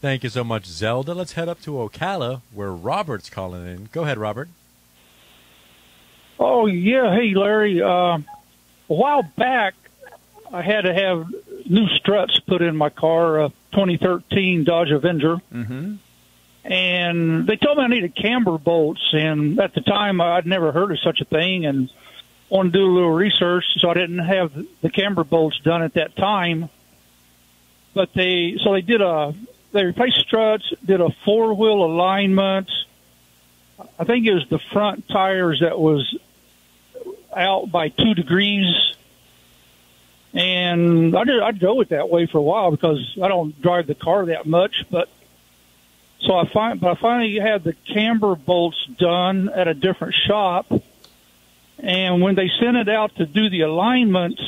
Thank you so much, Zelda. Let's head up to Ocala, where Robert's calling in. Go ahead, Robert. Oh yeah, hey Larry. Uh, a while back, I had to have new struts put in my car, a 2013 Dodge Avenger, Mm-hmm. and they told me I needed camber bolts. And at the time, I'd never heard of such a thing, and wanted to do a little research, so I didn't have the camber bolts done at that time. But they so they did a they replaced struts, did a four wheel alignment. I think it was the front tires that was out by two degrees. And I did, I drove it that way for a while because I don't drive the car that much. But so I find, but I finally had the camber bolts done at a different shop. And when they sent it out to do the alignments,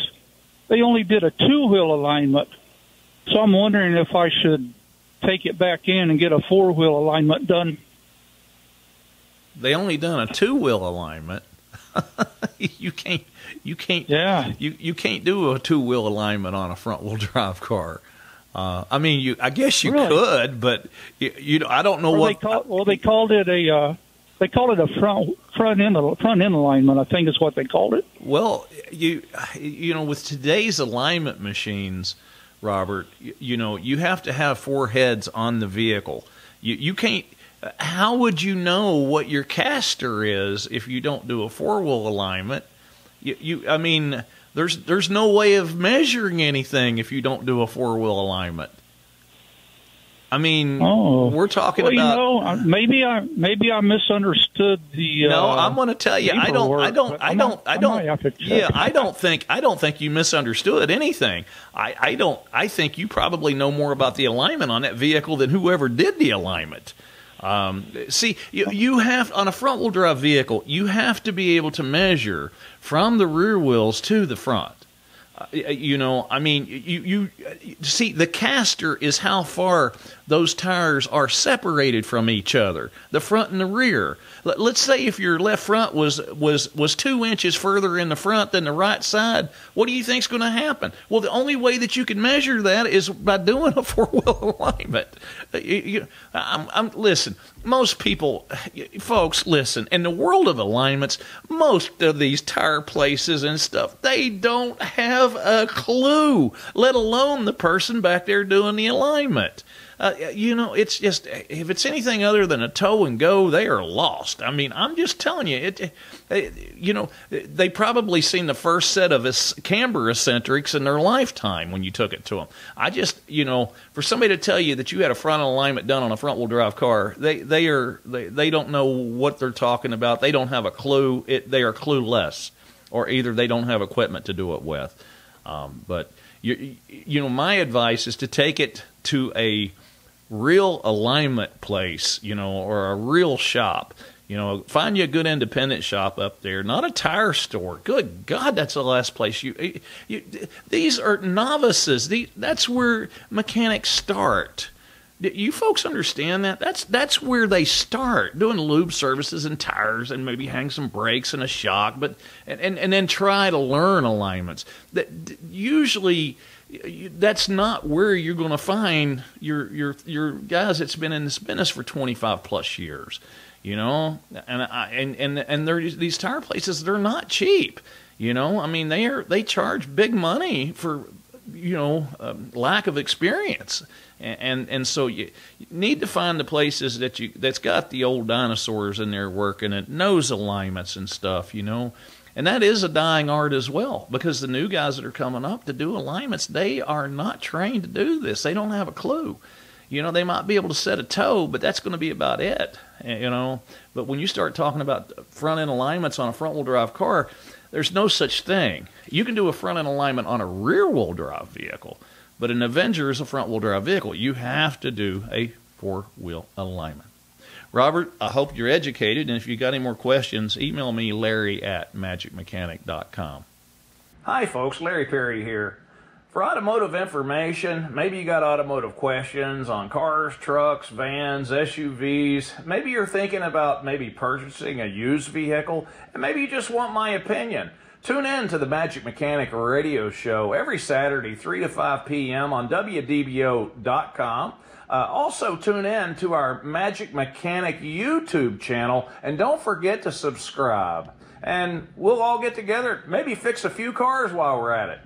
they only did a two wheel alignment. So I'm wondering if I should take it back in and get a four wheel alignment done. They only done a two wheel alignment. you can't you can't Yeah. you you can't do a two wheel alignment on a front wheel drive car. Uh, I mean, you I guess you Really? could, but you, you I don't know Well, they what call well they called it a uh, they called it a front front end front end alignment. I think is what they called it. Well, you you know, with today's alignment machines, Robert, you, you know, you have to have four heads on the vehicle. You you can't. How would you know what your caster is if you don't do a four wheel alignment? You, you I mean, there's there's no way of measuring anything if you don't do a four wheel alignment. I mean, Oh. we're talking Well, you about. know, uh, maybe I maybe I misunderstood the. No, uh, I'm going to tell you. I don't. I don't. I I don't. I don't. might have to. Yeah, I don't think. I don't think you misunderstood anything. I. I don't. I think you probably know more about the alignment on that vehicle than whoever did the alignment. Um, see, you, you have on a front wheel drive vehicle, you have to be able to measure from the rear wheels to the front. Uh, you know, I mean, you you see the caster is how far those tires are separated from each other, the front and the rear. Let- Let's say if your left front was was was two inches further in the front than the right side, what do you think's going to happen? Well, the only way that you can measure that is by doing a four wheel alignment. Uh, you- I'm, I'm listen. Most people, folks, listen. In the world of alignments, most of these tire places and stuff, they don't have a clue. Let alone the person back there doing the alignment. Uh, you know, it's just if it's anything other than a toe and go, they are lost. I mean, I'm just telling you, it. it you know, they probably seen the first set of camber eccentrics in their lifetime when you took it to them. I just, you know, for somebody to tell you that you had a frontal alignment done on a front wheel drive car, they they are they, they don't know what they're talking about. They don't have a clue. It they are clueless, or either they don't have equipment to do it with. Um, but you you know, my advice is to take it to a real alignment place, you know, or a real shop. You know, find you a good independent shop up there, not a tire store. Good God, that's the last place you. you these are novices. The, that's where mechanics start. You folks understand that? That's that's where they start doing lube services and tires and maybe hang some brakes and a shock, but and and, and then try to learn alignments. That usually that's not where you're going to find your your your guys that's been in this business for 25 plus years you know and I, and and and they're these tire places they're not cheap you know i mean they are they charge big money for you know um, lack of experience and, and and so you, need to find the places that you that's got the old dinosaurs in there working it knows alignments and stuff you know and that is a dying art as well because the new guys that are coming up to do alignments, they are not trained to do this. They don't have a clue. You know, they might be able to set a toe, but that's going to be about it. Eh, you know, but when you start talking about front end alignments on a front wheel drive car, there's no such thing. You can do a front end alignment on a rear wheel drive vehicle, but an Avenger is a front wheel drive vehicle. You have to do a four wheel alignment. Robert, I hope you're educated, and if you got any more questions, email me, Larry at magicmechanic.com. Hi, folks, Larry Perry here. For automotive information, maybe you got automotive questions on cars, trucks, vans, SUVs. Maybe you're thinking about maybe purchasing a used vehicle, and maybe you just want my opinion. Tune in to the Magic Mechanic radio show every Saturday, 3 to 5 p.m. on WDBO.com. Uh, also, tune in to our Magic Mechanic YouTube channel and don't forget to subscribe. And we'll all get together, maybe fix a few cars while we're at it.